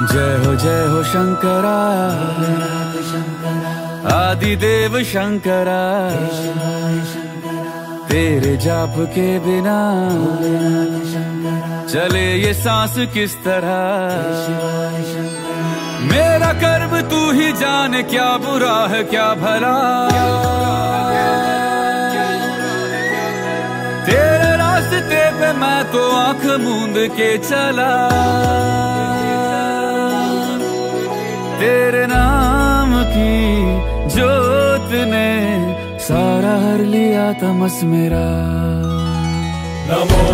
जय हो जय हो शंकरा। आदिदेव शंकरा। तेरे जाप के बिना चले ये सांस किस तरह? मेरा कर्म तू ही जाने, क्या बुरा है, क्या भला? तेरे रास्ते पे मैं तो आँख मूंद के चला। जोत ने सारा हर लिया था मस मेरा। नमो